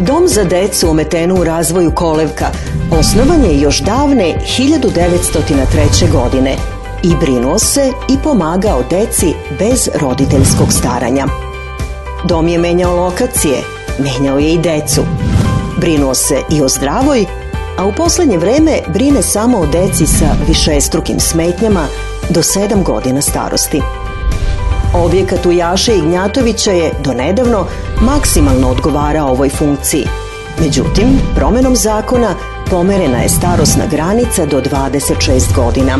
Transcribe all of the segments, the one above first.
Dom za decu ometenu u razvoju Kolevka osnovan je još davne 1903. godine i brinuo se i pomagao deci bez roditeljskog staranja. Dom je menjao lokacije, menjao je i decu. Brinuo se i o zdravoj, a u poslednje vreme brine samo o deci sa višestrukim smetnjama do 7 godina starosti. Objekat u Jaše Ignjatovića je donedavno maksimalno odgovarao ovoj funkciji. Međutim, promenom zakona pomerena je starosna granica do 26 godina.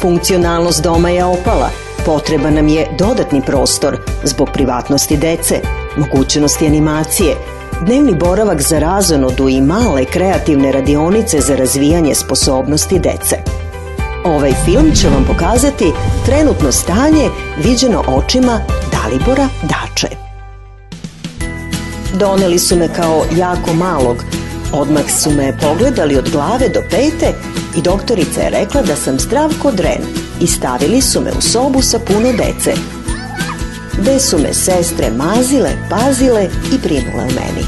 Funkcionalnost doma je opala, potreba nam je dodatni prostor zbog privatnosti dece, mogućnosti animacije, dnevni boravak za razonodu i male kreativne radionice za razvijanje sposobnosti dece. Ovaj film će vam pokazati trenutno stanje viđeno očima Dalibora Dače. Doneli su me kao jako malog, odmah su me pogledali od glave do pete i doktorica je rekla da sam zdrav kod dren i stavili su me u sobu sa puno dece. Gde su me sestre mazile, pazile i brinule o meni.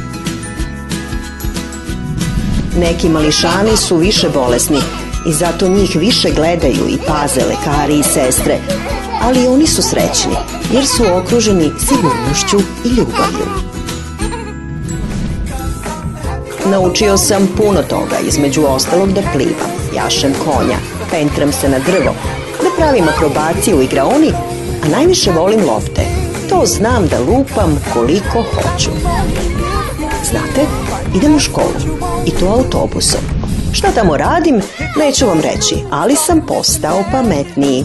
Neki mališani su više bolesni i zato njih više gledaju i paze lekari i sestre, ali oni su srećni jer su okruženi sigurnošću i ljubavlju. Naučio sam puno toga, između ostalog da plivam, jašem konja, pentram se na drvo, da pravim akrobacije u igraoni, a najviše volim lopte. To znam da lupam koliko hoću. Znate, idem u školu i to autobusom. Šta tamo radim, neću vam reći, ali sam postao pametniji.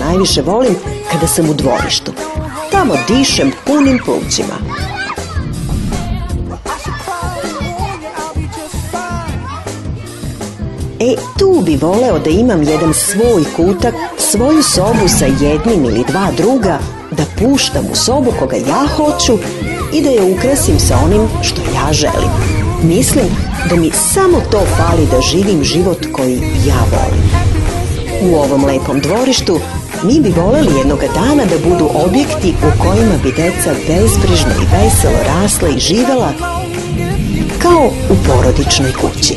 Najviše volim kada sam u dvorištu. Tamo dišem punim plućima. E, tu bi voleo da imam jedan svoj kutak, svoju sobu sa jednim ili dva druga, da puštam u sobu koga ja hoću i da je ukrasim sa onim što ja želim. Mislim da mi samo to fali da živim život koji ja volim. U ovom lepom dvorištu mi bi voleli jednoga dana da budu objekti u kojima bi deca bezbrižno i veselo rasla i živela kao u porodičnoj kući.